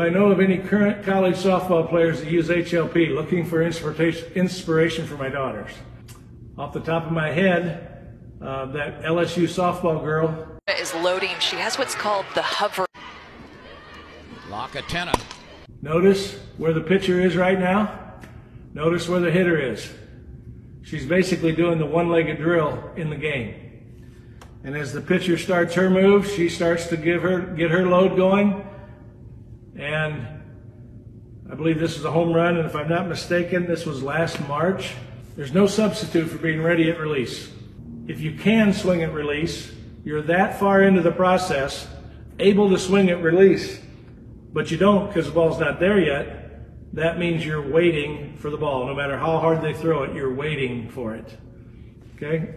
I know of any current college softball players that use HLP looking for inspiration, inspiration for my daughters. Off the top of my head, uh, that LSU softball girl is loading. She has what's called the hover. lock Locatena. Notice where the pitcher is right now. Notice where the hitter is. She's basically doing the one-legged drill in the game. And as the pitcher starts her move, she starts to give her get her load going. And I believe this is a home run, and if I'm not mistaken, this was last March. There's no substitute for being ready at release. If you can swing at release, you're that far into the process, able to swing at release, but you don't because the ball's not there yet, that means you're waiting for the ball. No matter how hard they throw it, you're waiting for it. Okay?